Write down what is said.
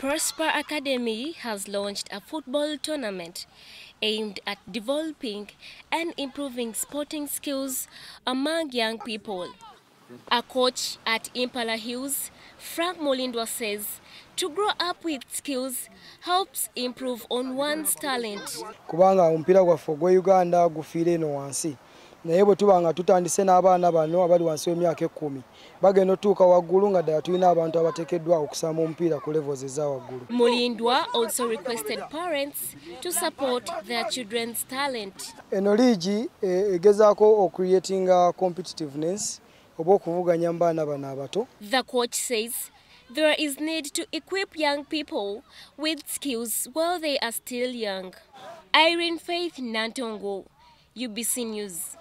Prosper Academy has launched a football tournament aimed at developing and improving sporting skills among young people. A coach at Impala Hills, Frank Molindwa says to grow up with skills helps improve on one's talent. kubanga umpira gwaffe ogw'e uganda gufiira eno wansi naye bwe tuba nga tutandise n'abaana bano abali wansi w'emyaka ekkumi bagenda otuuka waggulu nga ddala tulina abantu abateekeddwa okusamba omupiira ku levels eza waggulu Mulindwa also requested parents to support their children's talent. eno liigi eh, egezaako ocreatinga competitiveness oba okuvuganya mu baana bano abato The coach says there is need to equip young people with skills while they are still young. Irene Faith Nantongo, UBC News.